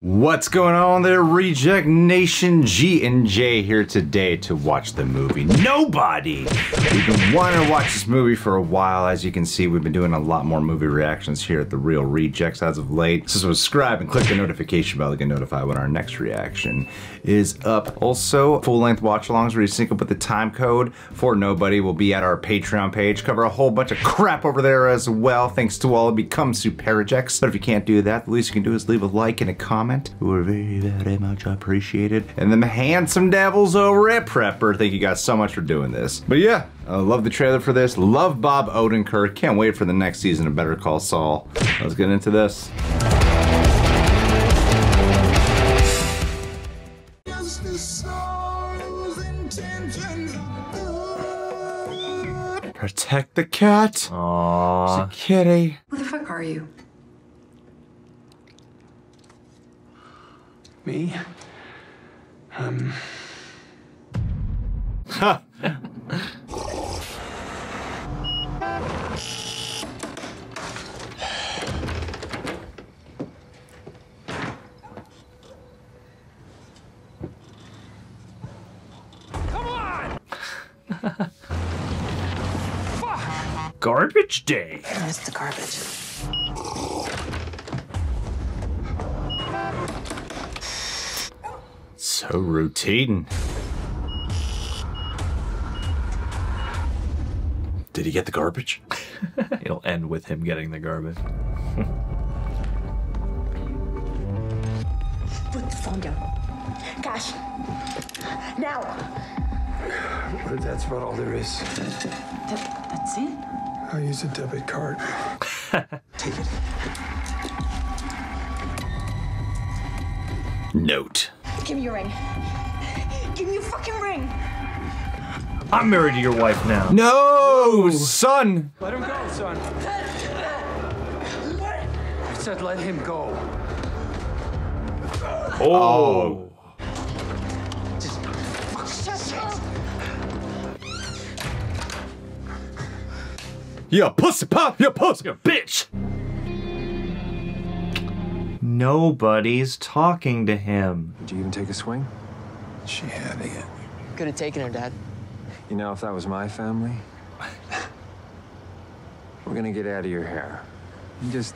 What's going on there, Reject Nation? G and J here today to watch the movie Nobody. We've been wanting to watch this movie for a while. As you can see, we've been doing a lot more movie reactions here at the Reel Rejects as of late. So subscribe and click the notification bell to get notified when our next reaction is up. Also, full-length watch-alongs where you sync up with the time code for Nobody will be at our Patreon page. Cover a whole bunch of crap over there as well. Thanks to all of Become Super Rejects. But if you can't do that, the least you can do is leave a like and a comment comment. We're very, very much appreciated. And then the handsome devils over at Prepper. Thank you guys so much for doing this. But yeah, I love the trailer for this. Love Bob Odenkirk. Can't wait for the next season of Better Call Saul. Let's get into this. Protect the cat. Aww. It's a kitty. Who the fuck are you? Me? Um. Ha! Come on! Garbage day. I missed the garbage. So routine. Did he get the garbage? It'll end with him getting the garbage. Put the phone down. Cash. Now. But that's about all there is. That, that's it? I'll use a debit card. Take it. Note. Give me your ring. Give me your fucking ring. I'm married to your wife now. No, son. Let him go, son. I said let him go. Oh. oh. Shut up. Yeah, pussy pop. Yeah, pussy. Bitch! Nobody's talking to him. Did you even take a swing? She had it. Could have taken her, Dad. You know, if that was my family, we're gonna get out of your hair. You just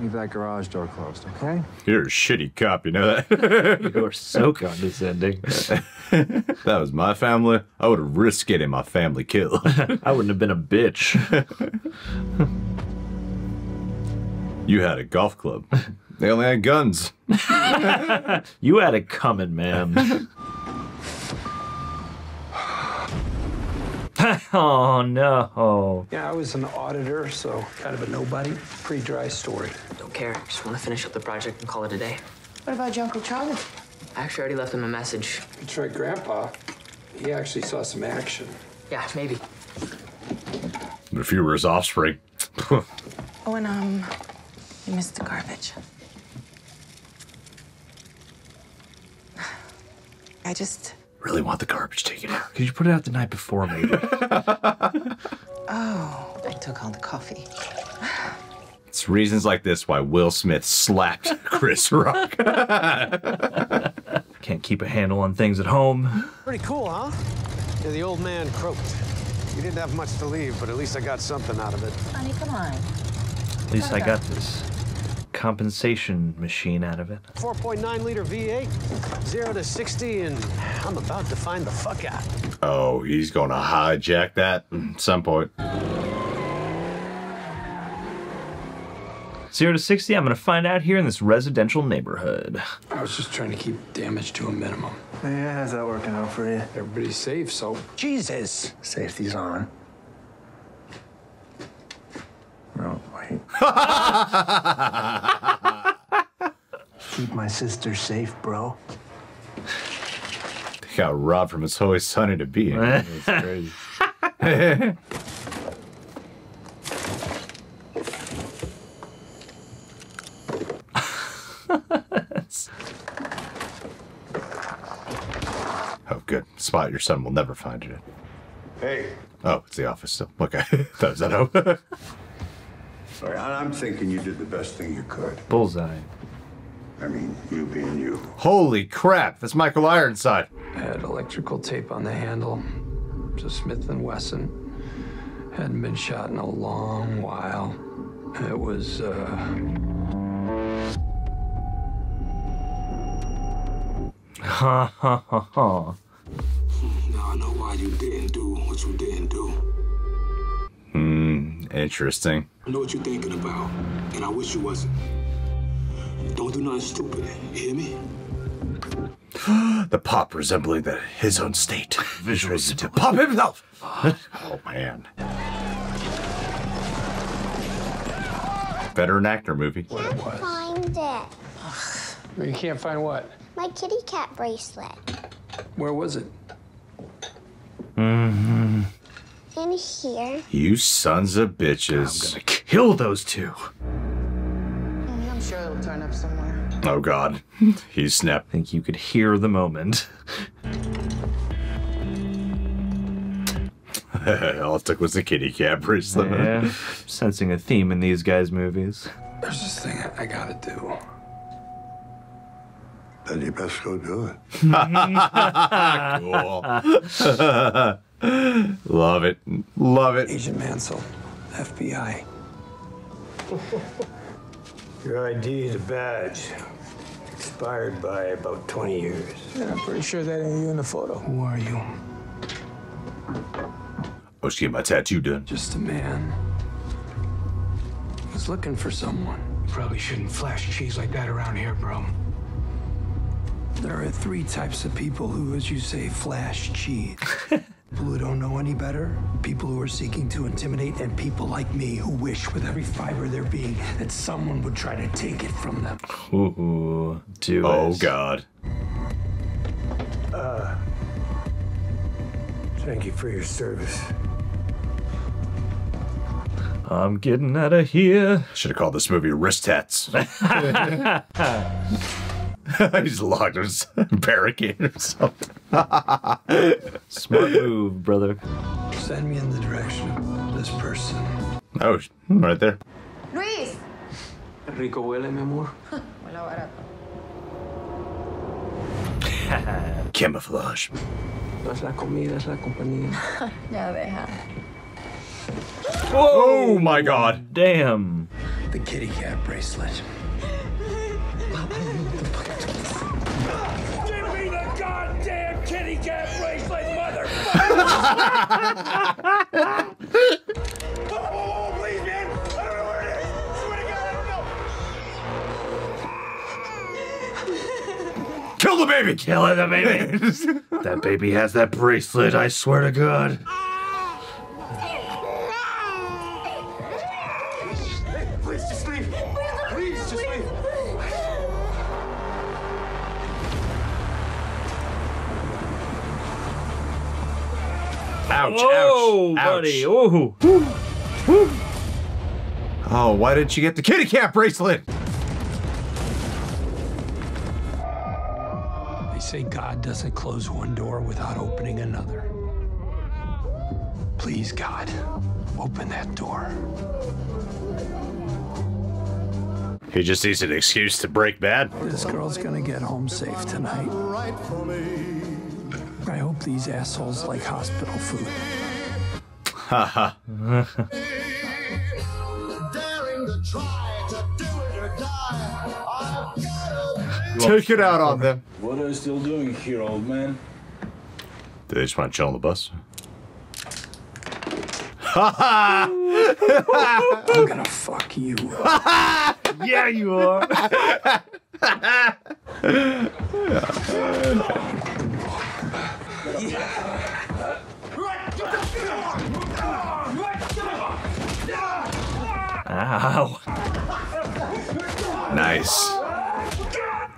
leave that garage door closed, okay? You're a shitty cop, you know that? You're so condescending. that was my family. I would have risked getting my family killed. I wouldn't have been a bitch. you had a golf club. They only had guns. You had it coming, man. oh no. Yeah, I was an auditor, so kind of a nobody. Pretty dry story. Don't care. Just want to finish up the project and call it a day. What about your Uncle Charlie? I actually already left him a message. You tried Grandpa. He actually saw some action. Yeah, maybe. But if you were his offspring. Oh, and, um, you missed the garbage. I just. really want the garbage taken out. Could you put it out the night before, maybe? Oh, I took all the coffee. It's reasons like this why Will Smith slapped Chris Rock. Can't keep a handle on things at home. Pretty cool, huh? Yeah, the old man croaked. You didn't have much to leave, but at least I got something out of it. Honey, come on. At least I got this compensation machine out of it. 4.9 liter V8, 0 to 60, and I'm about to find the fuck out. oh, he's gonna hijack that at some point. Zero to 60, I'm gonna find out here in this residential neighborhood. I was just trying to keep damage to a minimum. Yeah, how's that working out for you? Everybody's safe, so Jesus! Safety's on. No, wait. Keep my sister safe, bro. They got robbed from his always sunny to be. That's crazy. oh, good. Spot your son will never find it. Hey, Oh, it's the office still. Okay. that was that hope. Sorry, I- I'm thinking you did the best thing you could. Bullseye. I mean, you being you. Holy crap! That's Michael Ironside. I Had electrical tape on the handle. It's a Smith and Wesson. Hadn't been shot in a long while. It was, uh, Ha ha ha ha. Now I know why you didn't do what you didn't do. Hmm, interesting. I know what you're thinking about, and I wish you wasn't. Don't do nothing stupid. You hear me? The pop resembling the, his own state. Visuals to pop himself. oh man. Veteran actor movie. what it was. Find it. You can't find what? My kitty cat bracelet. Where was it? Mm-hmm. In here. You sons of bitches. I'm gonna kill those two. Mm, I'm sure it'll turn up somewhere. Oh god. He snapped. I think you could hear the moment. All it took was the kitty cat bracelet. Yeah, sensing a theme in these guys' movies. There's this thing I gotta do. Then you best go do it. Cool. Love it. Love it. Agent Mansell, FBI. Your ID is a badge. Expired by about 20 years. Yeah, I'm pretty sure that ain't you in the photo. Who are you? Oh, I was getting my tattoo done. Just a man. Was looking for someone. Probably shouldn't flash cheese like that around here, bro. There are three types of people who, as you say, flash cheese. people who don't know any better, people who are seeking to intimidate, and people like me who wish with every fiber of their being that someone would try to take it from them. Ooh, do Oh it. god. Uh, thank you for your service. I'm getting out of here. Should have called this movie Wrist Tats. He's locked his barricade or something. Smart move, brother. Send me in the direction of this person. Oh, right there. Luis! Rico huele, mi amor. Hola, barato. Camouflage. No es la comida, es la compañía. Ya deja. Oh my god. Damn. The kitty cat bracelet. Goddamn kitty cat bracelet, motherfucker! oh, please, man! I don't know where it is! Swear to God, I don't know! Kill the baby. Kill the baby. that baby has that bracelet, I swear to God. Ah. Ouch, Oh, ouch, buddy. ouch. Ooh. Oh, why didn't you get the kitty cat bracelet? They say God doesn't close one door without opening another. Please, God, open that door. He just needs an excuse to break bad. This girl's gonna get home safe tonight. I hope these assholes like hospital food. Haha. Take it out on them. What are you still doing here, old man? Do they just want to chill on the bus? Ha. I'm gonna fuck you up. Yeah, you are. Ow. Nice.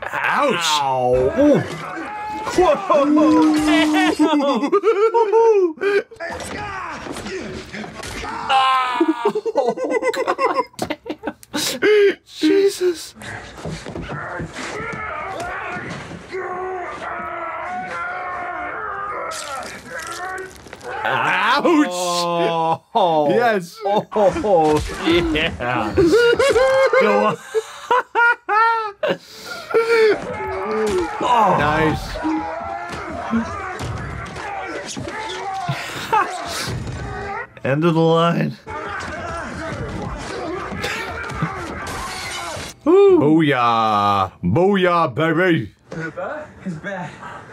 Ouch! Ow. Oh, Jesus. Ouch! Oh. Yes. Oh, yeah. Go on. Oh, Nice. End of the line. Ooh. Booyah! Booyah, baby! He's back.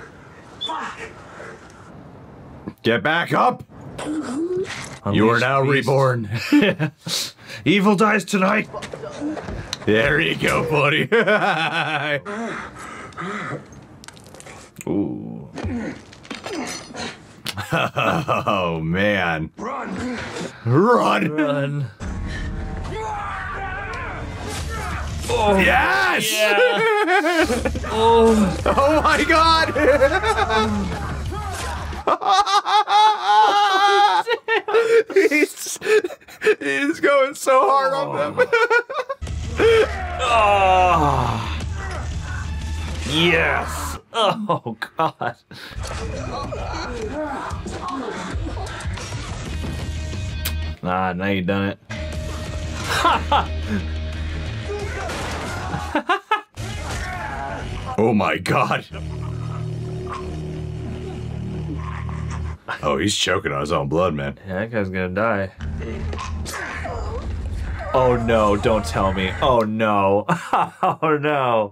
Get back up! Mm-hmm. You are now beast. reborn. Evil dies tonight. There you go, buddy. Ooh. oh man. Run! Run! Run. Oh, yes! Oh. Oh my god! he's, he's going so hard on them. Oh. Yes. Oh God. Ah, now you done it. oh my god. Oh, he's choking on his own blood, man. Yeah, that guy's gonna die. Oh no, don't tell me. Oh no. Oh no.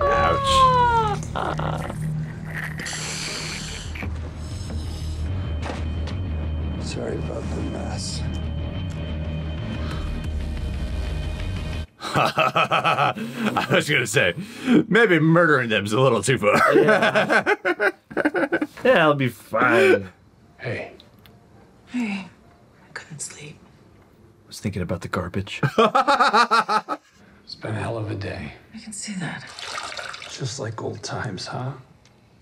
Ouch. Sorry about the mess. I was gonna say, maybe murdering them's a little too far. Yeah, I'll be fine. Hey, Hey, I couldn't sleep. I was thinking about the garbage. it's been a hell of a day. I can see that. Just like old times, huh?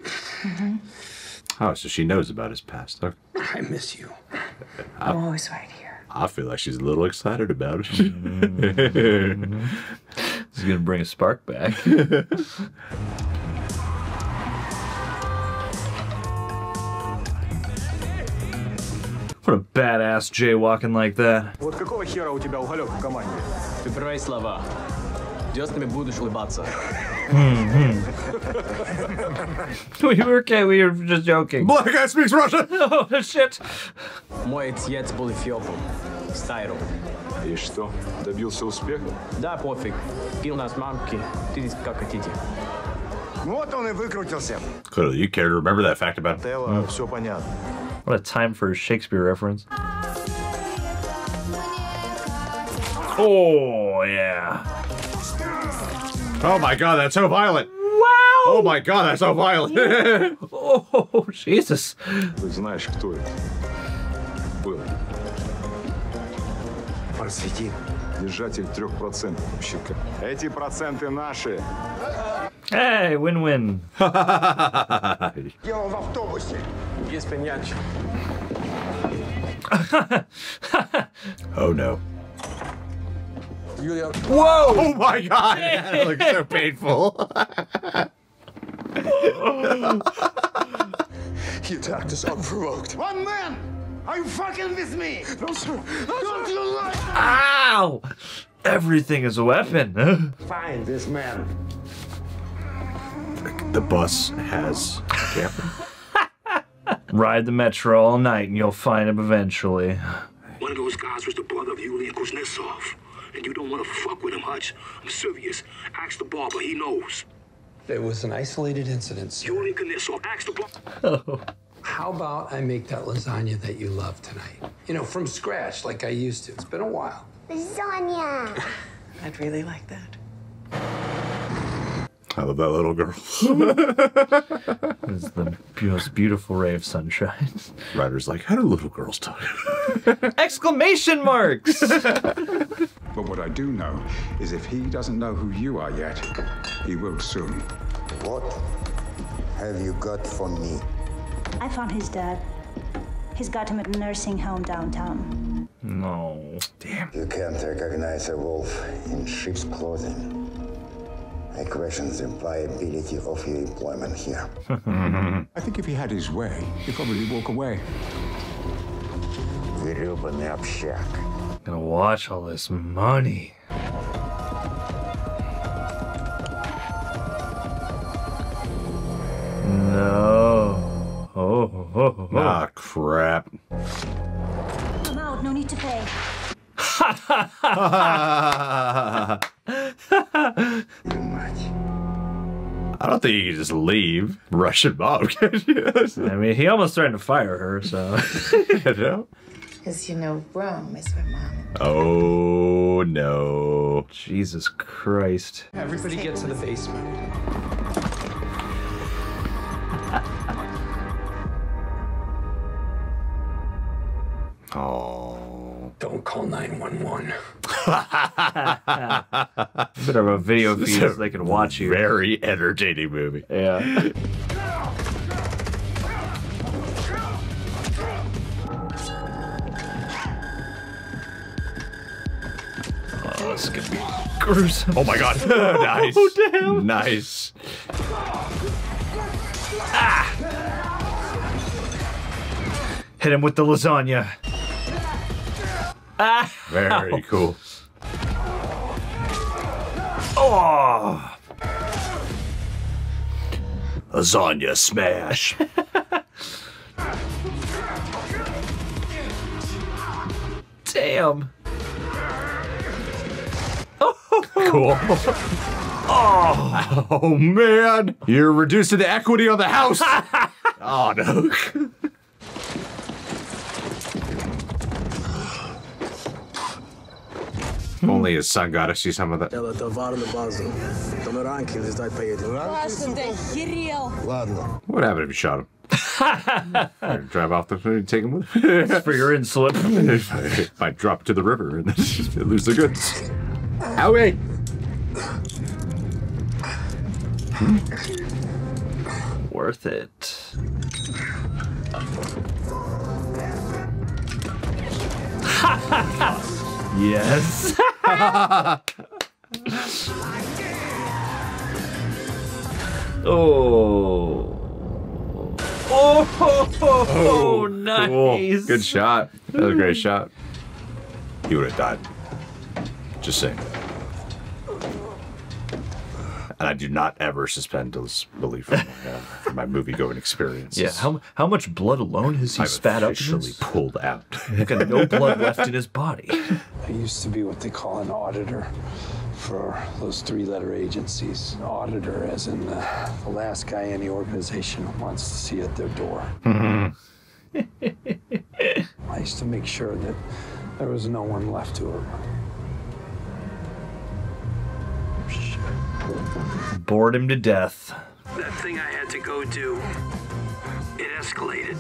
Mm-hmm. Oh, so she knows about his past. Okay. I miss you. I'm always right here. I feel like she's a little excited about it. This is gonna bring a spark back. What a badass jaywalking like that. Вот какого хера у тебя уголек в команде? Выбирай слова. Дёснами будешь улыбаться. We were okay, we were just joking. Black guy speaks Russian. Oh shit. Мой отец был эфиопом. Стайру. И что, добился успеха? Да, пофиг. Кинул нас мамки. Ты как хотите. Вот он и выкрутился. Clearly, you care to remember that fact about him. Тело, все понятно. What a time for a Shakespeare reference. Oh yeah. Oh my god, that's so violent. Wow. Oh my god, that's so violent. Oh Jesus. Ты знаешь, кто это? Был. Просвети. Держатель трехпроцентных щека. Эти проценты наши. Hey, win-win. Дело в автобусе. Без понятия. oh no. Whoa! Oh my god! that looks so painful. he attacked us unprovoked. One man! Are you fucking with me? No, sir. No, Don't sir. you lie! Ow! Everything is a weapon. Find this man. The bus has camera. Ride the metro all night and you'll find him eventually. One of those guys was the brother of Yulian Kuznetsov. And you don't want to fuck with him, Hutch. I'm serious. Ask the barber, he knows. It was an isolated incident. sir. Yulian Kuznetsov, ask the barber. Oh. How about I make that lasagna that you love tonight? You know, from scratch, like I used to. It's been a while. Lasagna. I'd really like that. I love that little girl. It's the most beautiful ray of sunshine. Ryder's like, how do little girls talk? Exclamation marks! But what I do know is if he doesn't know who you are yet, he will soon. What have you got for me? I found his dad. He's got him at a nursing home downtown. no. Damn. You can't recognize a wolf in sheep's clothing. I question the viability of your employment here. I think if he had his way, he'd probably walk away. Гребаный общак. Gonna watch all this money. No. I don't think you can just leave. Russian mob, can you? I mean, he almost threatened to fire her, so. you know? Because you know Rome is where mom Oh no. Jesus Christ. Everybody get to the basement. Oh. Don't call 911. Bit of a video feed so they can watch you. Very entertaining movie. Yeah. Oh, this is gonna be gruesome. Oh my god. nice. Oh, damn. Nice. Hit him with the lasagna. Ah. Very cool. Oh. Lasagna smash. Damn. cool. Oh. oh man. You're reducing the equity on the house. oh no. Hmm. Only his son got to see some of that. What happened if you shot him? Drive off the and take him with for your insulin. Might drop to the river and then lose the goods. Howie! Hmm? Worth it. Yes. oh. Oh, oh, oh, oh, nice. Cool. Good shot. That was a great hmm. shot. He would have died. Just saying. And I do not ever suspend disbelief from my, uh, from my movie going experience. Yeah, how, how much blood alone has he I've spat up? officially pulled out. Got no blood left in his body. I used to be what they call an auditor for those three letter agencies. Auditor, as in the, the last guy any organization wants to see at their door. I used to make sure that there was no one left to her. Bored him to death. That thing I had to go do, it escalated.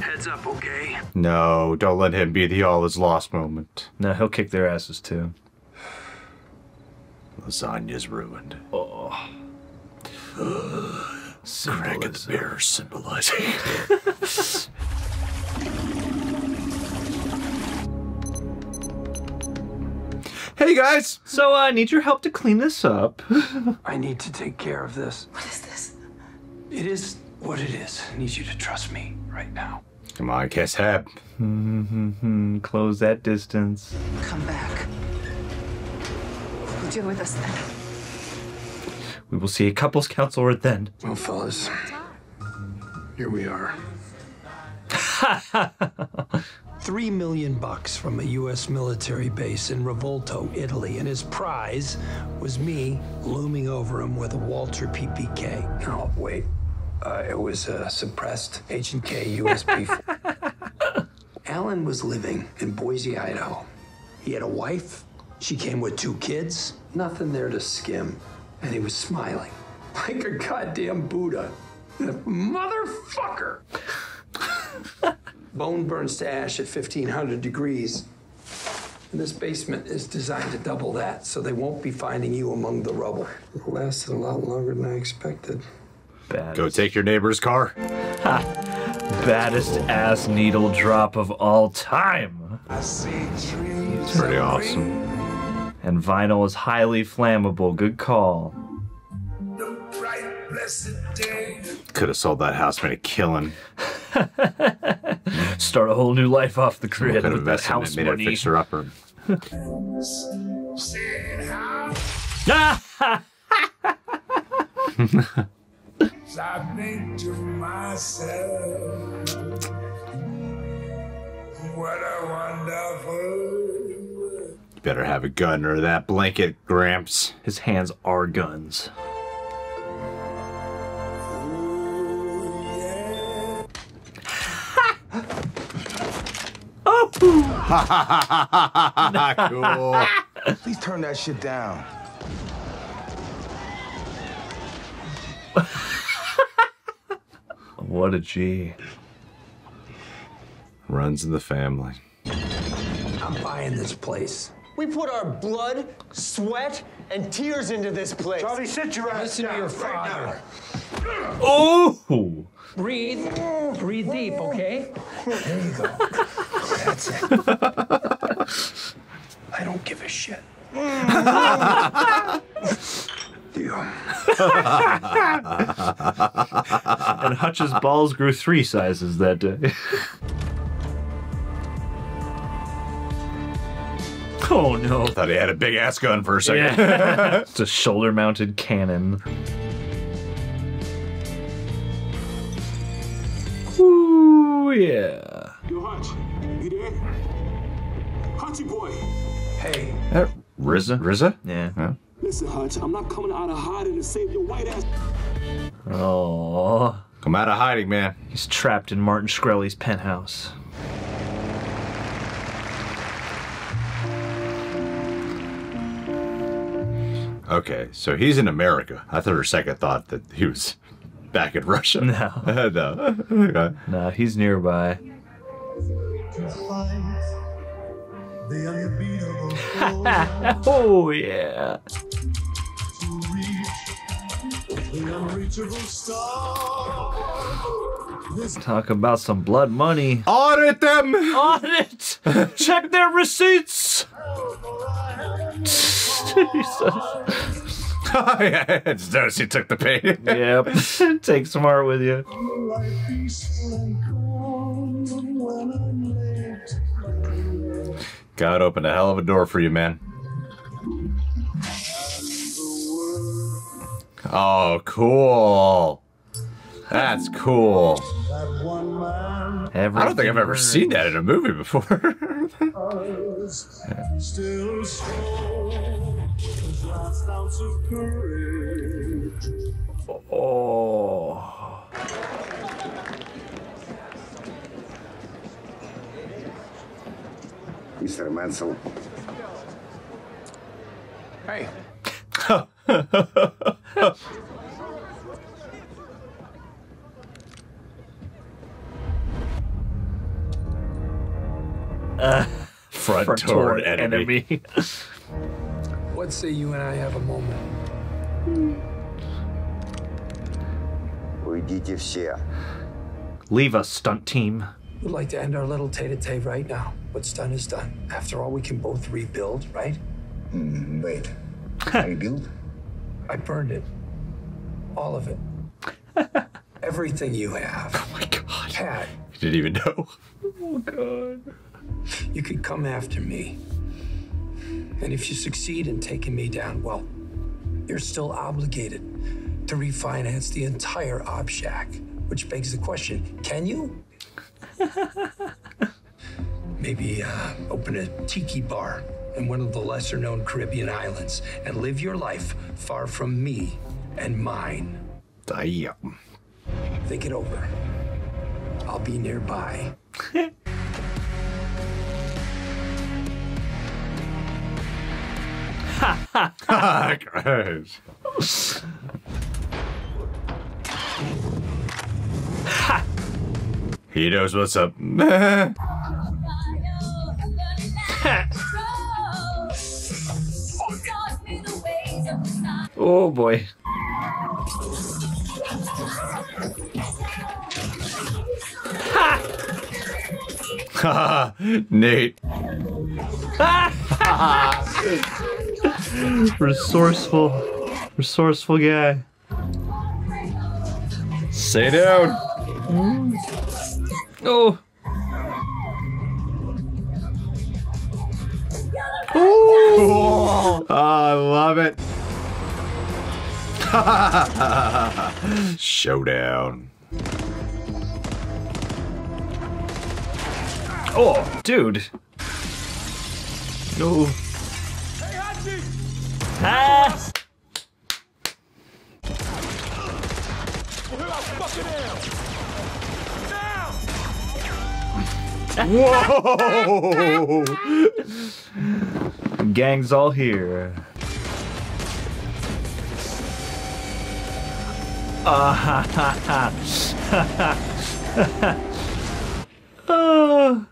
Heads up, okay? No, don't let him be the all is lost moment. No, he'll kick their asses too. Lasagna's ruined. Oh. Crack in the mirror symbolizing. hey guys! So uh, I need your help to clean this up. I need to take care of this. What is this? It is what it is. I need you to trust me right now. Come on, kiss Heb. Close that distance. Come back. We'll deal with this then. We will see a couples counselor then. Well, fellas, here we are. Three million bucks from a U.S. military base in Rivolto, Italy, and his prize was me looming over him with a Walther PPK. No, wait. Uh, it was a suppressed H&K USP. Alan was living in Boise, Idaho. He had a wife. She came with two kids. Nothing there to skim. And he was smiling like a goddamn Buddha. Motherfucker! Bone burns to ash at 1500 degrees. And this basement is designed to double that, so they won't be finding you among the rubble. It lasted a lot longer than I expected. Bad. Go take your neighbor's car. Baddest ass needle drop of all time. It's pretty awesome. And vinyl is highly flammable. Good call. Could have sold that house, made a killing. Start a whole new life off the grid with that house it, made it a fixer upper. I think to myself, what a wonderful. Better have a gun or that blanket, Gramps. His hands are guns. Cool. Please turn that shit down. What a G. Runs in the family. I'm buying this place. We put our blood, sweat, and tears into this place. Charlie, sit your ass Listen to your father. Oh! Breathe. Breathe deep, okay? There you go. That's it. I don't give a shit. Deal. and Hutch's balls grew three sizes that day. oh no. Thought he had a big ass gun for a second. Yeah. it's a shoulder mounted cannon. Yeah. Yo, Hutch, you there? Hutchy boy. Hey. Uh, RZA? RZA? Yeah. Listen, Hutch, I'm not coming out of hiding to save your white ass. Oh. Come out of hiding, man. He's trapped in Martin Shkreli's penthouse. Okay, so he's in America. I thought for second thought that he was back in Russia. No. no. Okay. No, he's nearby. oh, yeah. Talk about some blood money. Audit them! Audit! Check their receipts! Jesus. yeah, just noticed he took the pain. Yep. Take some art with you. God opened a hell of a door for you, man. Oh, cool. That's cool. I don't think I've ever seen that in a movie before. Still strong, there's last ounce of. Oh. Mr. Mansell. Hey. Uh, Front, front door, door enemy. enemy. Let's say you and I have a moment. Уйдите все. Leave us, stunt team. We'd like to end our little tete-a-tete right now. What's done is done. After all, we can both rebuild, right? Mm, wait. Rebuild? I burned it. All of it. Everything you have. Oh my god. Pat, You didn't even know. Oh, God. you could come after me. And if you succeed in taking me down, well, you're still obligated to refinance the entire Obshak. Which begs the question can you? Maybe uh, open a tiki bar in one of the lesser known Caribbean islands and live your life far from me and mine. Damn. Think it over. I'll be nearby. Gross. he knows what's up. Oh boy. Ha! Nate. Resourceful. Resourceful guy. Stay down. Oh. Oh, I love it. Showdown. Oh, dude. No. Whoa! Gang's all here. Ah ha ha ha. Ah.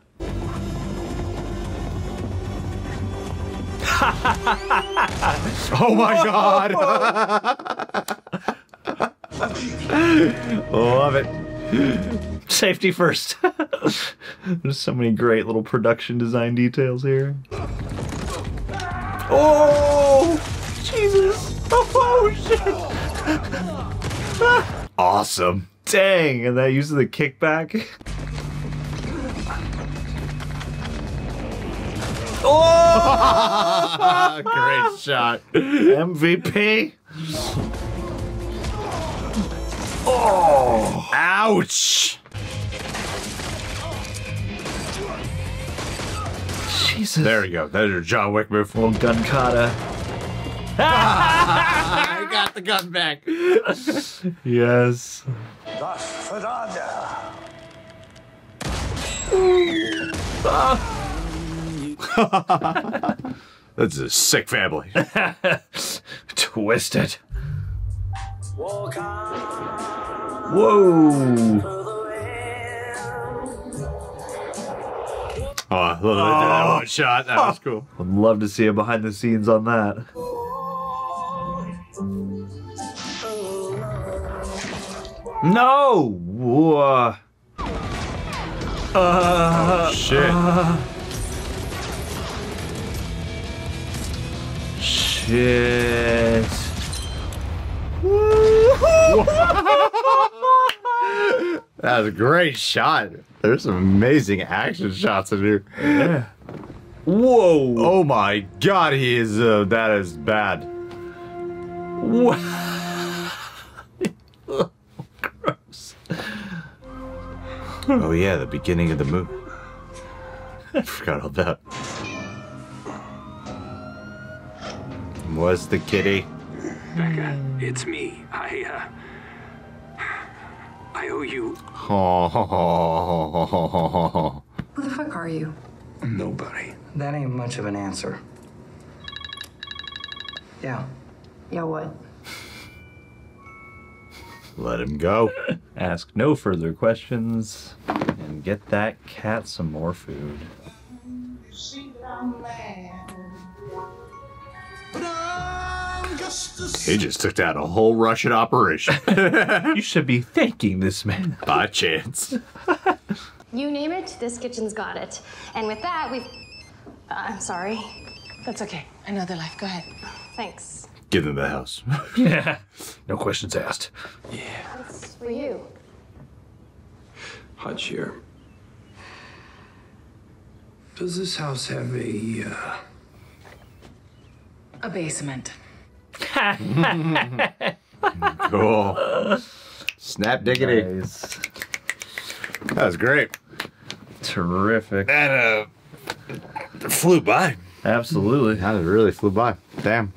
oh my god! love it. Safety first. There's so many great little production design details here. Oh, Jesus! Oh shit! Awesome. Dang, and that use of the kickback. Oh! Great shot. MVP. Oh! Ouch! Jesus. There we go. There's your John Wick move. Little gun kata. I got the gun back. Yes. Das Verrater. Ah. That's a sick family. Twisted. Whoa. Oh, I love that, that one shot. That was cool. I'd love to see a behind the scenes on that. No! Whoa. Uh, Shit. uh, shit. That was a great shot. There's some amazing action shots in here. Yeah. Whoa. Oh my god, he is, uh, that is bad. Gross. Oh yeah, the beginning of the movie. I forgot all that. Was the kitty? Becca, it's me. I, uh. I owe you. Oh, Who the fuck are you? Nobody. That ain't much of an answer. Yeah. Yeah, what? Let him go. Ask no further questions and get that cat some more food. He just took down a whole Russian operation. you should be thanking this man. By chance. You name it, this kitchen's got it. And with that, we've. Uh, I'm sorry. That's okay. Another life. Go ahead. Thanks. Give them the house. yeah. No questions asked. It's for you. Hutch here. Does this house have a, uh, A basement. Cool. Snap diggity. Nice. That was great. Terrific. That uh, flew by. Absolutely. That really flew by. Damn.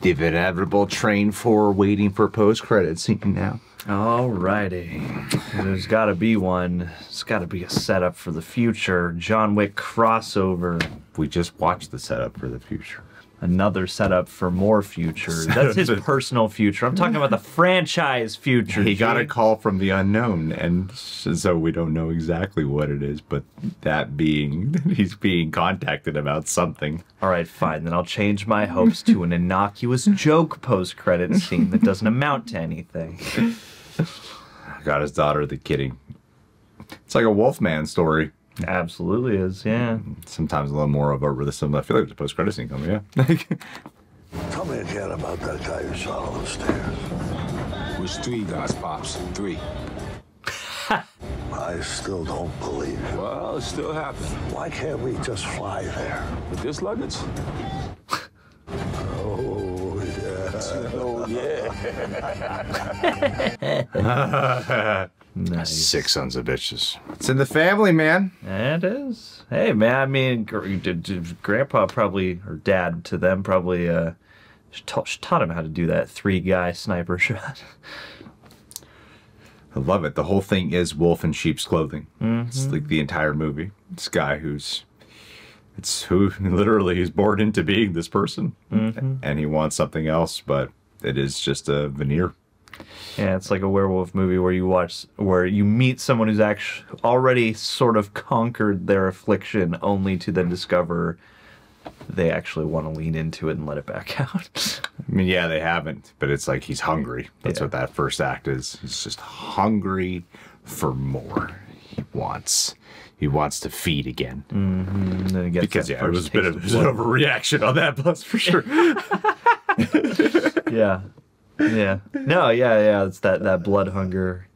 The inevitable train for waiting for post credit scene now. Alrighty. There's gotta be one. It's gotta be a setup for the future. John Wick crossover. We just watched the setup for the future. Another setup for more future. That's his personal future. I'm talking about the franchise future. He got a call from the unknown, and so we don't know exactly what it is, but that being, he's being contacted about something. All right, fine. Then I'll change my hopes to an innocuous joke post-credit scene that doesn't amount to anything. Got his daughter, the kitty. It's like a Wolfman story. Absolutely is, yeah. Sometimes a little more of a the similar. I feel like it's a post credit scene coming, yeah. Tell me again about that guy you saw on the stairs. Which three guys, Pops? Three. I still don't believe you. Well, it still happen. Why can't we just fly there? With this luggage? Oh, yeah. Oh, yeah. Nice. Sick sons of bitches. It's in the family, man. It is. Hey, man. I mean, gr- did- did Grandpa probably or Dad to them probably uh, taught, taught him how to do that three guy sniper shot. I love it. The whole thing is wolf in sheep's clothing. It's like the entire movie. This guy who's it's who literally he's born into being this person, Mhm. and he wants something else, but it is just a veneer. Yeah, it's like a werewolf movie where you watch, where you meet someone who's actually already sort of conquered their affliction, only to then discover they actually want to lean into it and let it back out. I mean, yeah, they haven't, but it's like he's hungry. That's what that first act is. He's just hungry for more. He wants, he wants to feed again. Mm-hmm. Then because yeah, it was a bit of taste an overreaction on that bus for sure. yeah, yeah. No, yeah, yeah. It's that that blood hunger.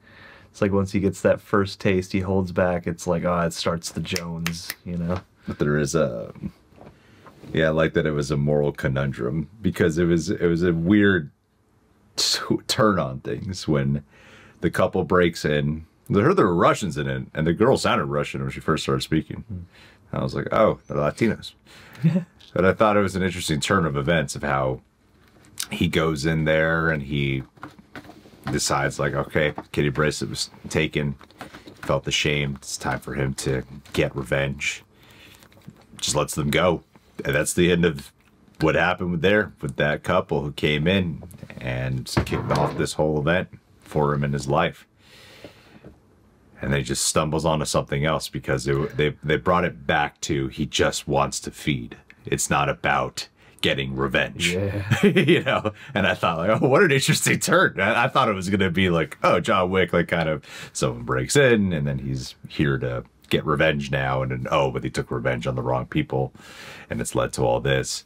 It's like once he gets that first taste, he holds back. It's like, oh, it starts the Jones, you know. but there is a yeah i like that it was a moral conundrum because it was it was a weird turn on things when the couple breaks in they heard there were russians in it and the girl sounded russian when she first started speaking hmm. i was like oh they're latinos but i thought it was an interesting turn of events of how he goes in there and he decides like okay kitty bracelet was taken felt ashamed it's time for him to get revenge just lets them go. And that's the end of what happened there with that couple who came in and kicked off this whole event for him in his life. And then he just stumbles onto something else because they they brought it back to he just wants to feed. It's not about getting revenge. Yeah. you know, and I thought like, oh, what an interesting turn. I, I thought it was gonna be like, oh, John Wick, like kind of someone breaks in and then he's here to get revenge now, and then oh, but he took revenge on the wrong people, and it's led to all this.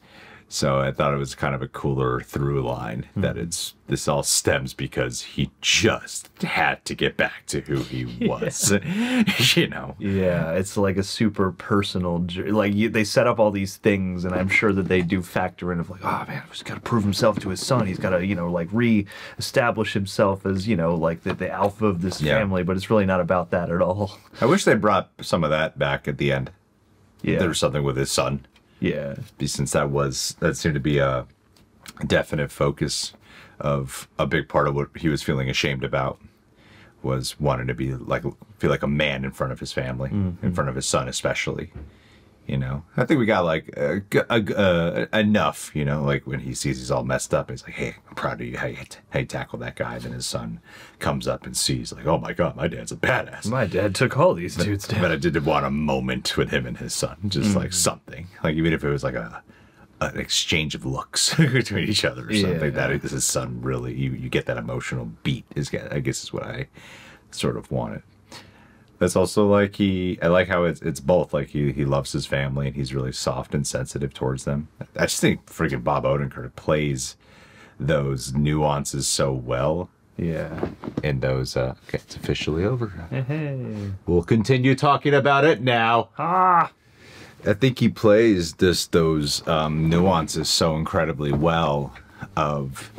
So I thought it was kind of a cooler through line that hmm. it's this all stems because he just had to get back to who he was. you know. Yeah, it's like a super personal. Like you, they set up all these things, and I'm sure that they do factor in of like, oh man, he's got to prove himself to his son. He's got to, you know, like re-establish himself as, you know, like the, the alpha of this Yeah. family. But it's really not about that at all. I wish they brought some of that back at the end. Yeah. There was something with his son. Yeah. Since that was that seemed to be a definite focus of a big part of what he was feeling ashamed about was wanting to be like feel like a man in front of his family, in mm-hmm. front of his son especially. You know, I think we got like uh, enough. You know, like when he sees he's all messed up, he's like, "Hey, I'm proud of you. How you, how you tackle that guy." Then his son comes up and sees, like, "Oh my god, my dad's a badass." My dad took all these dudes down. But I did want a moment with him and his son, just like Mhm. something, like even if it was like a an exchange of looks between each other or something. Yeah. That his son really, you you get that emotional beat. Is I guess is what I sort of wanted. That's also like he. I like how it's it's both. Like he he loves his family and he's really soft and sensitive towards them. I just think freaking Bob Odenkirk plays those nuances so well. Yeah. In those. Uh, okay, it's officially over. Hey. We'll continue talking about it now. Ah. I think he plays this those um, nuances so incredibly well. Of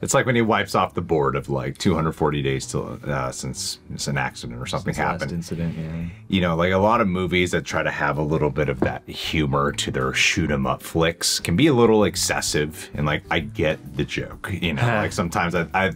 it's like when he wipes off the board of like 240 days till uh, since it's an accident or something Since happened. incident, yeah. You know, like a lot of movies that try to have a little bit of that humor to their shoot 'em up flicks can be a little excessive. And like, I get the joke. You know, like sometimes I, I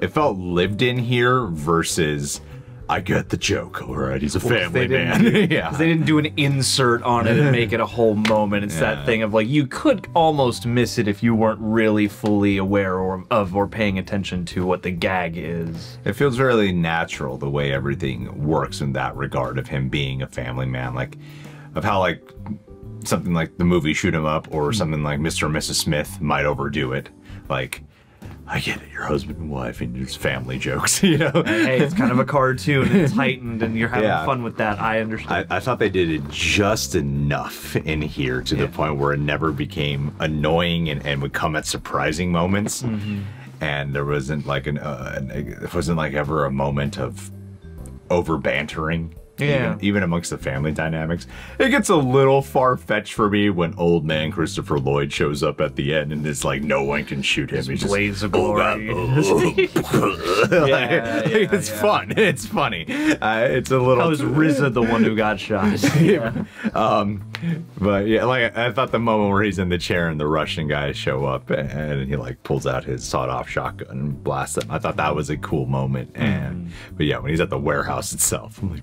it felt lived in here versus. I get the joke. All right, he's a family man. yeah, they didn't do an insert on it and make it a whole moment. It's Yeah. that thing of like you could almost miss it if you weren't really fully aware or, of or paying attention to what the gag is. It feels really natural the way everything works in that regard of him being a family man, like of how like something like the movie Shoot 'Em Up or hmm. something like Mr. and Mrs. Smith might overdo it. Like, I get it, your husband and wife and there's family jokes, you know. hey, it's kind of a cartoon. and It's heightened, and you're having Yeah. fun with that. I understand. I, I thought they did it just enough in here to the point where it never became annoying and, and would come at surprising moments. Mhm. And there wasn't like an, uh, an it wasn't like ever a moment of over bantering. Yeah. Even, even amongst the family dynamics. It gets a little far fetched for me when old man Christopher Lloyd shows up at the end and it's like no one can shoot him. He's blaze just, of glory. Like, Yeah, yeah, it's yeah. fun. It's funny. Uh, it's a little. How is RZA the one who got shot? um, but yeah, like I thought the moment where he's in the chair and the Russian guys show up and he like pulls out his sawed-off shotgun and blasts them. I thought that was a cool moment. And but yeah, when he's at the warehouse itself, I'm like,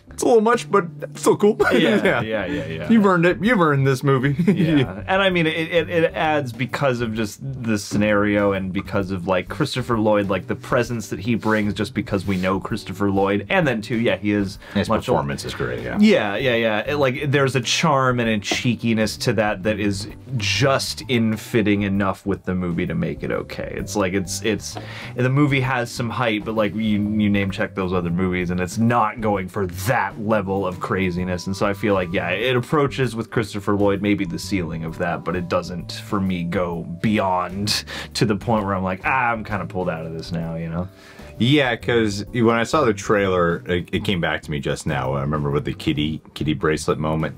it's a little much, but still cool. Yeah, yeah, yeah, yeah. You've earned it. You've earned this movie. yeah and i mean it, it, it adds because of just the scenario and because of like christopher lloyd like the presence that he brings just because we know christopher lloyd and then too yeah he is His much ol- performance is great. Yeah. yeah yeah yeah It, like there's a charm and a cheekiness to that that is just in fitting enough with the movie to make it okay it's like it's it's the movie has some height but like you you name check those other movies and it's not going for that level of craziness and so i feel like yeah it approaches with christopher lloyd maybe the ceiling of that but it doesn't for me go beyond to the point where i'm like ah i'm kind of pulled out of this now you know Yeah, because when I saw the trailer, it, it came back to me just now. I remember with the kitty kitty bracelet moment.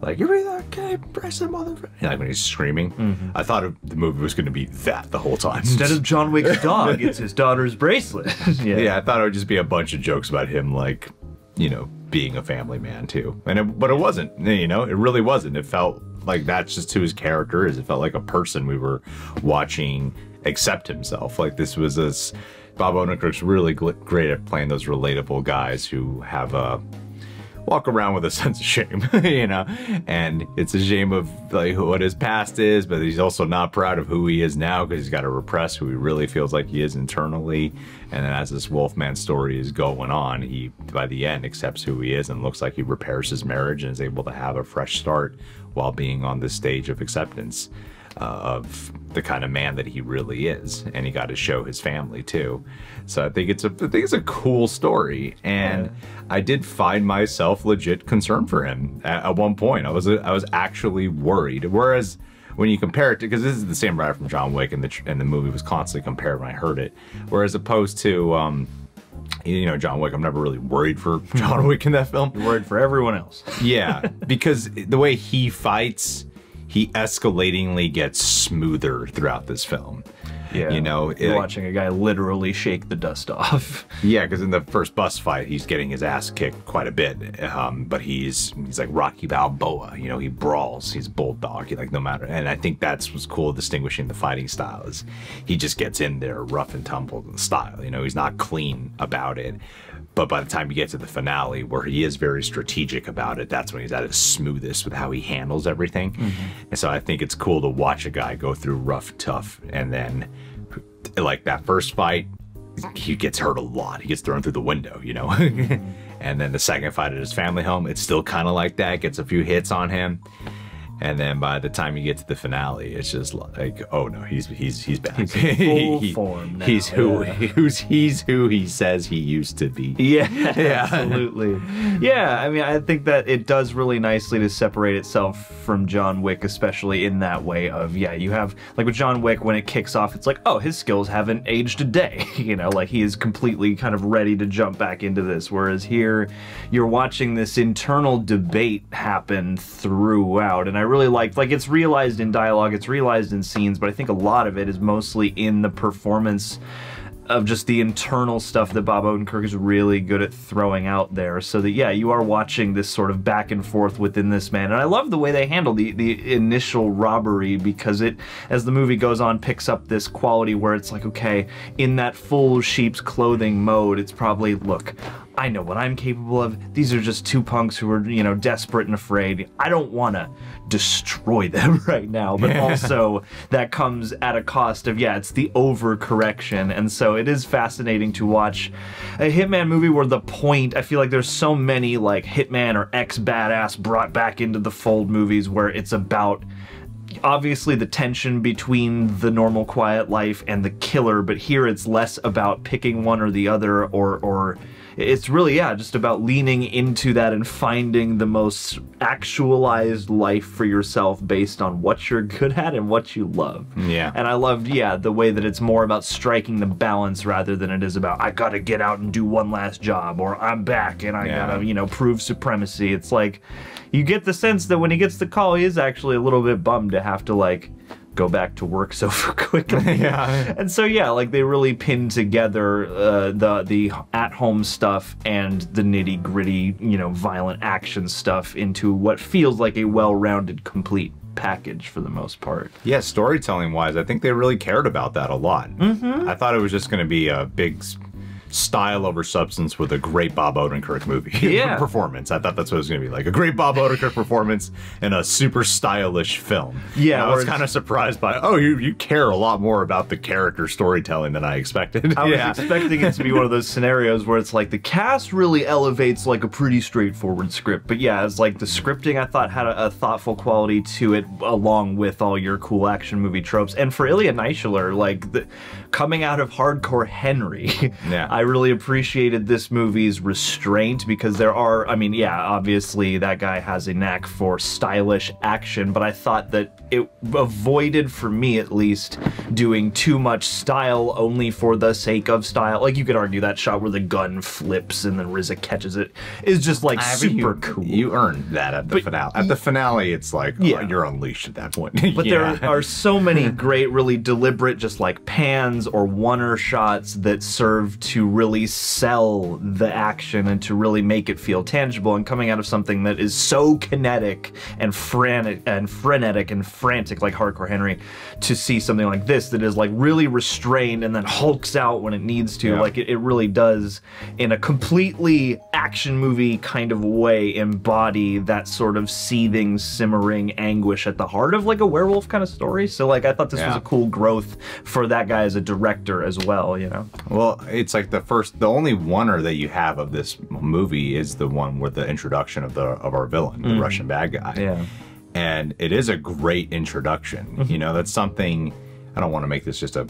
Like, you read that kitty bracelet, motherfucker? Like when he's screaming. I thought the movie was going to be that the whole time. instead of john wick's dog it's his daughter's bracelet yeah yeah. I thought it would just be a bunch of jokes about him, like, you know, being a family man too. And it, but it wasn't. You know, it really wasn't. It felt like that's just who his character is. It felt like a person we were watching accept himself. Like this was this. Bob Odenkirk's really great at playing those relatable guys who have a walk around with a sense of shame, you know, and it's a shame of like what his past is, but he's also not proud of who he is now because he's got to repress who he really feels like he is internally. And then as this Wolfman story is going on, he by the end accepts who he is and looks like he repairs his marriage and is able to have a fresh start while being on this stage of acceptance uh, of the kind of man that he really is, and he got to show his family too. So I think it's a I think it's a cool story, and I did find myself legit concerned for him at, at one point. I was I was actually worried. Whereas when you compare it to because this is the same writer from John Wick, and the and the movie was constantly compared when I heard it. Whereas opposed to um, you know John Wick, I'm never really worried for John Wick in that film. You're worried for everyone else. Yeah, because the way he fights, he escalatingly gets smoother throughout this film. Yeah, You know, you're it- watching a guy literally shake the dust off. Yeah, because in the first bus fight, he's getting his ass kicked quite a bit. Um, but he's he's like Rocky Balboa. You know, he brawls. He's bulldog. He, like no matter. And I think that's what's cool, distinguishing the fighting style is he just gets in there rough and tumble style. You know, he's not clean about it. But by the time you get to the finale, where he is very strategic about it, that's when he's at his smoothest with how he handles everything. Mm-hmm. And so I think it's cool to watch a guy go through rough, tough, and then like that first fight, he gets hurt a lot. He gets thrown through the window, you know. Mm-hmm. and then the second fight at his family home, it's still kind of like that. Gets a few hits on him. And then by the time you get to the finale, it's just like, oh no, he's he's he's back. He's full form now, He's who yeah. who's he's who he says he used to be. Yeah, Yeah. absolutely. Yeah, I mean, I think that it does really nicely to separate itself from John Wick, especially in that way of, yeah, you have, like with John Wick, when it kicks off, it's like, oh, his skills haven't aged a day. You know, like he is completely kind of ready to jump back into this. Whereas here, you're watching this internal debate happen throughout. And I really liked, like, it's realized in dialogue, it's realized in scenes, but I think a lot of it is mostly in the performance of just the internal stuff that Bob Odenkirk is really good at throwing out there. So that yeah, you are watching this sort of back and forth within this man, and I love the way they handle the the initial robbery because it, as the movie goes on, picks up this quality where it's like okay, in that full sheep's clothing mode, it's probably look. I know what I'm capable of. These are just two punks who are, you know, desperate and afraid. I don't want to destroy them right now, but Yeah. also that comes at a cost of yeah, it's the overcorrection, and so it is fascinating to watch a Hitman movie where the point I feel like there's so many like Hitman or ex badass brought back into the fold movies where it's about obviously the tension between the normal quiet life and the killer, but here it's less about picking one or the other or or it's really yeah just about leaning into that and finding the most actualized life for yourself based on what you're good at and what you love Yeah. and i loved yeah the way that it's more about striking the balance rather than it is about i gotta get out and do one last job or i'm back and i Yeah. gotta you know prove supremacy it's like you get the sense that when he gets the call he is actually a little bit bummed to have to like go back to work so quickly Yeah. and so yeah like they really pin together uh, the the at home stuff and the nitty gritty you know violent action stuff into what feels like a well-rounded complete package for the most part Yeah, storytelling wise, I think they really cared about that a lot. Mhm. I thought it was just going to be a big s- style over substance with a great Bob Odenkirk movie Yeah. performance. I thought that's what it was going to be like a great Bob Odenkirk performance in a super stylish film. Yeah, And I was kind of surprised by oh, you you care a lot more about the character storytelling than I expected. I was expecting it to be one of those scenarios where it's like the cast really elevates like a pretty straightforward script, but yeah, it's like the scripting I thought had a, a thoughtful quality to it, along with all your cool action movie tropes. And for Ilya Naishuller, like the, coming out of Hardcore Henry, Yeah. I really appreciated this movie's restraint because there are, I mean, yeah, obviously that guy has a knack for stylish action, but I thought that it avoided, for me at least, doing too much style only for the sake of style. Like you could argue that shot where the gun flips and then RZA catches it is just like I mean, super you, cool. You earned that at the But finale. At the finale, it's like oh, Yeah. you're unleashed at that point. But Yeah. there are so many great, really deliberate, just like pans or oneer shots that serve to really sell the action and to really make it feel tangible. And coming out of something that is so kinetic and frantic and frenetic and frantic, like Hardcore Henry, to see something like this that is like really restrained and then hulks out when it needs to, Yeah. like it, it really does, in a completely action movie kind of way, embody that sort of seething, simmering anguish at the heart of like a werewolf kind of story. So like I thought this was a cool growth for that guy as a director as well, you know. Well, it's like the first, the only oneer that you have of this movie is the one with the introduction of the of our villain, the Mm. Russian bad guy. Yeah. and it is a great introduction. Mm-hmm. You know, that's something. I don't want to make this just a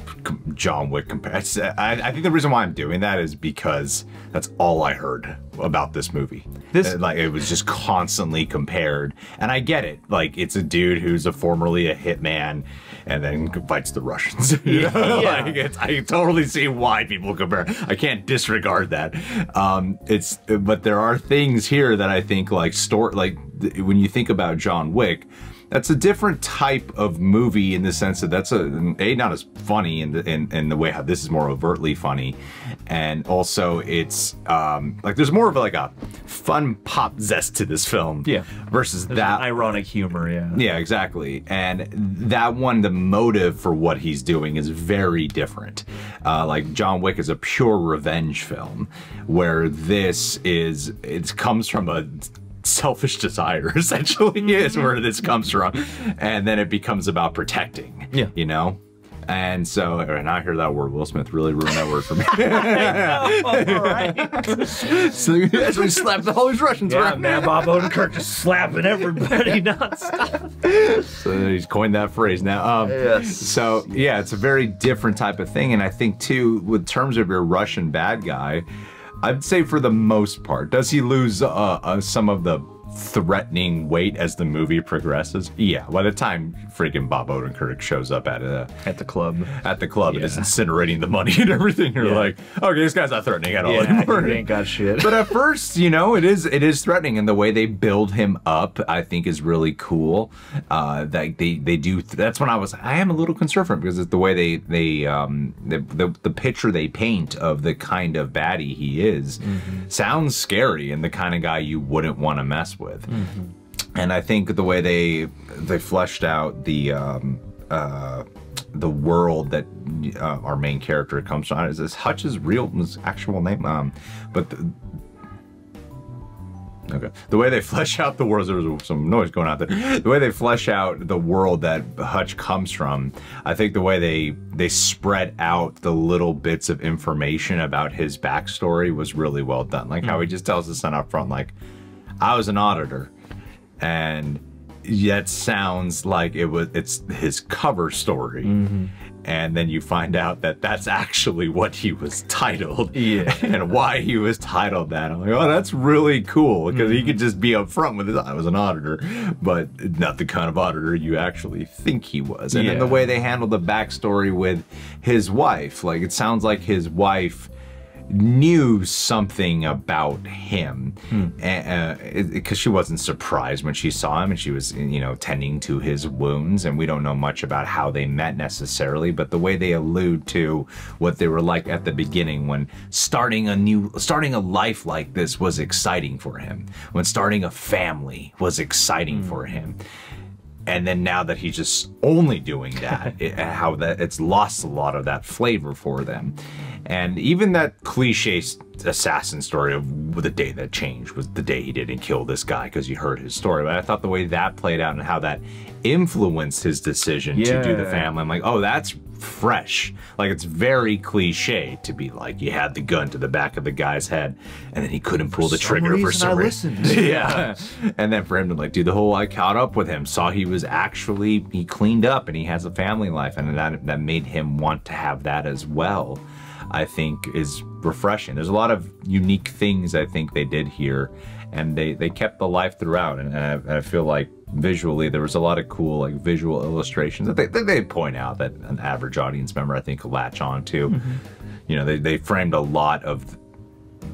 John Wick comparison. I, I think the reason why I'm doing that is because that's all I heard about this movie. This- Uh, like it was just constantly compared, and I get it. Like it's a dude who's a formerly a hitman, and then fights the Russians. You know? Yeah. like I totally see why people compare. I can't disregard that. Um, it's but there are things here that I think like store like when you think about John Wick. That's a different type of movie in the sense that that's a a not as funny in the in, in the way how this is more overtly funny, and also it's um like there's more of like a fun pop zest to this film. Yeah. Versus There's that ironic humor, yeah. yeah, exactly. And that one, the motive for what he's doing is very different. Uh, like John Wick is a pure revenge film, where this is it comes from a selfish desire essentially is where this comes from and then it becomes about protecting Yeah. you know and so and i hear that word will smith really ruined that word for me so that's when he slapped all these russians Yeah, around man, Bob Odenkirk just slapping everybody nonstop. So he's coined that phrase now. Um, Yes. So yeah, it's a very different type of thing, and I think too, with terms of your Russian bad guy, I'd say for the most part, does he lose uh, uh, some of the threatening weight as the movie progresses? Yeah. By the time freaking Bob Odenkirk shows up at a At the club. at the club and is incinerating the money and everything, you're Yeah. like, okay, this guy's not threatening at all Yeah, anymore. he ain't got shit. but at first, you know, it is it is threatening, and the way they build him up, I think, is really cool. Uh, that they they do. That's when I was I am a little concerned for him because it's the way they they um the the, the picture they paint of the kind of baddie he is sounds scary and the kind of guy you wouldn't want to mess with. And I think the way they they fleshed out the um, uh, the world that uh, our main character comes from is this Hutch's real his actual name, um, but the, Okay. The way they flesh out the world, there was some noise going out there. The way they flesh out the world that Hutch comes from, I think the way they they spread out the little bits of information about his backstory was really well done. Like how he just tells the son up front, like, I was an auditor, and yet sounds like it was it's his cover story. and then you find out that that's actually what he was titled Yeah. and why he was titled that i'm like oh that's really cool because Mm-hmm. he could just be upfront with it i was an auditor but not the kind of auditor you actually think he was and then the way they handled the backstory with his wife like it sounds like his wife knew something about him hmm. because she wasn't surprised when she saw him and she was you know tending to his wounds and we don't know much about how they met necessarily but the way they allude to what they were like at the beginning when starting a new starting a life like this was exciting for him when starting a family was exciting hmm. for him and then now that he's just only doing that it, how that it's lost a lot of that flavor for them. And even that cliche assassin story of the day that changed was the day he didn't kill this guy because he heard his story. But i thought the way that played out and how that influenced his decision to do the family i'm like oh that's fresh like it's very cliche to be like you had the gun to the back of the guy's head and then he couldn't pull the some trigger for some reason yeah and then for him to like do the whole I caught up with him, saw he was actually he cleaned up and he has a family life, and that that made him want to have that as well. I think is refreshing. There's a lot of unique things I think they did here, and they they kept the life throughout, and, I, and I feel like visually there was a lot of cool like visual illustrations that they that they point out that an average audience member I think could latch on to. Mm-hmm. You know, they they framed a lot of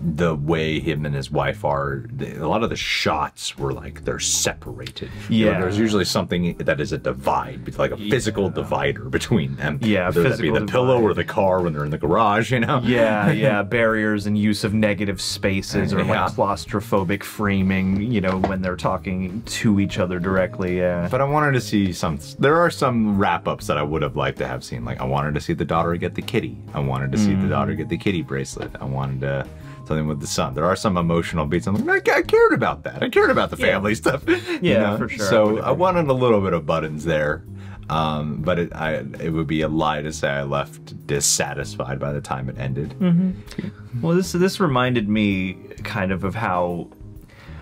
the way him and his wife are a lot of the shots were like they're separated You know, Yeah. there's usually something that is a divide like a physical divider between them Yeah, whether that be the pillow or the car when they're in the garage you know yeah, yeah, barriers and use of negative spaces or Yeah. like claustrophobic framing, you know, when they're talking to each other directly. Yeah. but I wanted to see some. There are some wrap ups that I would have liked to have seen. Like I wanted to see the daughter get the kitty. I wanted to see the Mm. daughter get the kitty bracelet. I wanted to something with the son. There are some emotional beats. I'm like, I, I cared about that. I cared about the Yeah. family stuff. you Yeah, for sure. So would I, wanted a little bit of buttons there. Um, but it, I, it would be a lie to say I left dissatisfied by the time it ended. Mm-hmm. Well, this this reminded me kind of of how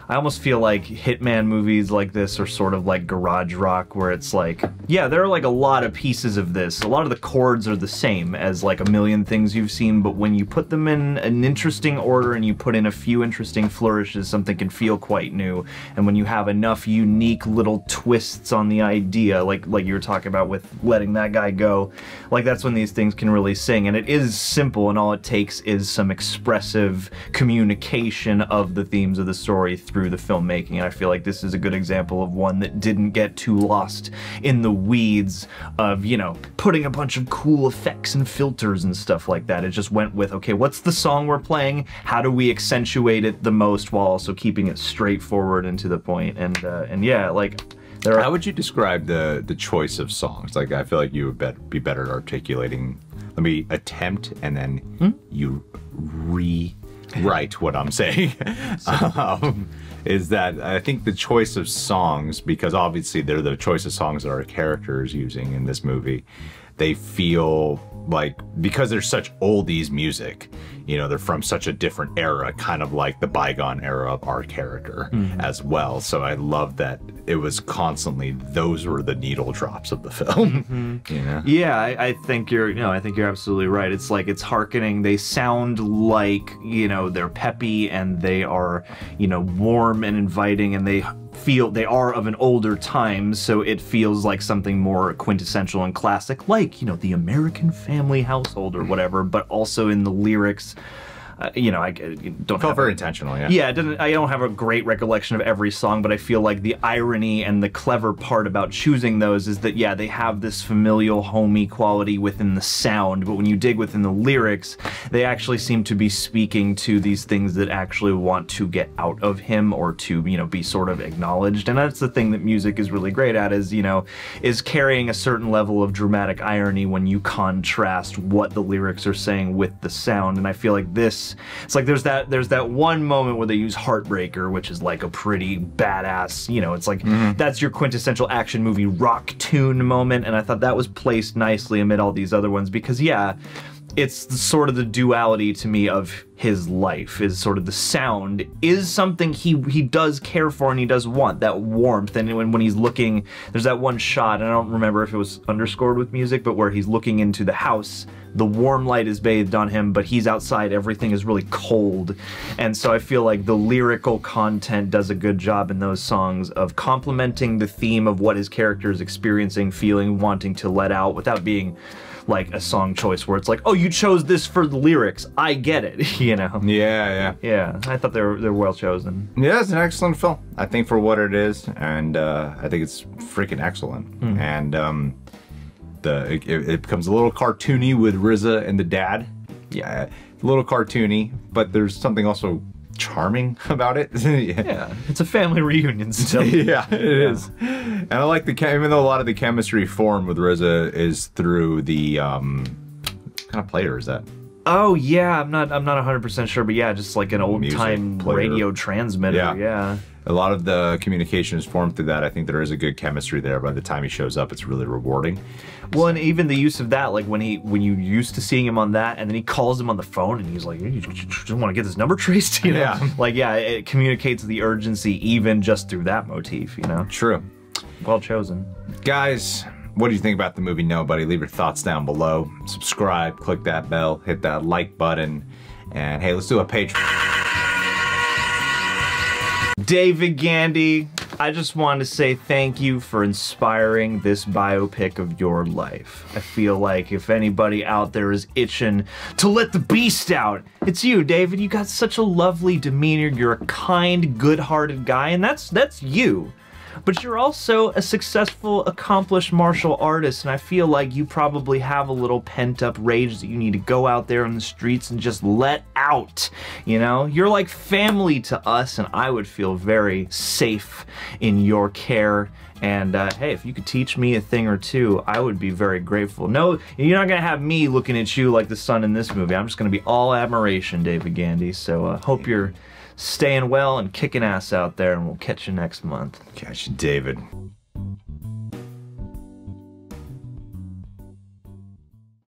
I almost feel like Hitman movies like this are sort of like garage rock, where it's like, yeah, there are like a lot of pieces of this. A lot of the chords are the same as like a million things you've seen, but when you put them in an interesting order and you put in a few interesting flourishes, something can feel quite new. And when you have enough unique little twists on the idea, like like you were talking about with letting that guy go, like that's when these things can really sing. And it is simple, and all it takes is some expressive communication of the themes of the story through the filmmaking. And I feel like this is a good example of one that didn't get too lost in the weeds of, you know, putting a bunch of cool effects and filters and stuff like that. It just went with, okay, what's the song we're playing? How do we accentuate it the most while also keeping it straightforward and to the point? And uh, and yeah, like there are How would you describe the the choice of songs? Like I feel like you would bet, be better at articulating. Let me attempt and then Hmm? you rewrite what I'm saying. um, is that I think the choice of songs, because obviously they're the choice of songs that our character is using in this movie, they feel like because they're such oldies music, you know, they're from such a different era, kind of like the bygone era of our character Mhm. as well. So I love that it was constantly those were the needle drops of the film. You know? Yeah, I, I think you're no, I think you're absolutely right. It's like it's hearkening. They sound like you know they're peppy and they are you know warm and inviting, and they feel they are of an older time, so it feels like something more quintessential and classic, like you know the American family household or whatever. But also in the lyrics. Uh, you know, I I don't Felt have very a- intentional, yeah. Yeah, it didn't, I don't have a great recollection of every song, but I feel like the irony and the clever part about choosing those is that, yeah, they have this familial, homey quality within the sound, but when you dig within the lyrics, they actually seem to be speaking to these things that actually want to get out of him or to, you know, be sort of acknowledged. And that's the thing that music is really great at is, you know, is carrying a certain level of dramatic irony when you contrast what the lyrics are saying with the sound. And I feel like this, it's like there's that there's that one moment where they use Heartbreaker, which is like a pretty badass, you know, it's like mm-hmm. that's your quintessential action movie rock tune moment. And I thought that was placed nicely amid all these other ones because yeah, it's sort of the duality to me of his life is sort of the sound is something he he does care for and he does want that warmth. And when, when he's looking there's that one shot and I don't remember if it was underscored with music but where he's looking into the house the warm light is bathed on him but he's outside everything is really cold. And so I feel like the lyrical content does a good job in those songs of complementing the theme of what his character is experiencing feeling wanting to let out without being like a song choice where it's like, oh, you chose this for the lyrics. I get it, you know. Yeah, yeah, yeah. I thought they were they're well chosen. Yeah, it's an excellent film. I think for what it is, and uh, I think it's freaking excellent. Mm. And um, the it, it, becomes a little cartoony with RZA and the dad. Yeah, a little cartoony, but there's something also charming about it. yeah. yeah. it's a family reunion still. yeah, it yeah. is. And I like the even though a lot of the chemistry formed with RZA is through the um, kind of player is that? Oh yeah, I'm not I'm not 100 percent sure, but yeah, just like an old time radio transmitter. Yeah. yeah. A lot of the communication is formed through that. I think there is a good chemistry there. By the time he shows up, it's really rewarding. Well, and even the use of that, like when he when you used to seeing him on that, and then he calls him on the phone, and he's like, "You just want to get this number traced," you know? Yeah. Like, yeah, it communicates the urgency even just through that motif, you know. True. Well chosen, guys. What do you think about the movie Nobody? Leave your thoughts down below. Subscribe, click that bell, hit that like button, and hey, let's do a Patreon. David Gandy, I just want to say thank you for inspiring this biopic of your life. I feel like if anybody out there is itching to let the beast out, it's you, David. You got such a lovely demeanor. You're a kind, good-hearted guy, and that's that's you but you're also a successful, accomplished martial artist, and I feel like you probably have a little pent up rage that you need to go out there on the streets and just let out. You know, you're like family to us, and I would feel very safe in your care. And uh, hey, if you could teach me a thing or two, I would be very grateful. No, you're not gonna have me looking at you like the son in this movie. I'm just gonna be all admiration, David Gandy. So uh, hope you're staying well and kicking ass out there, and we'll catch you next month. Catch you, David.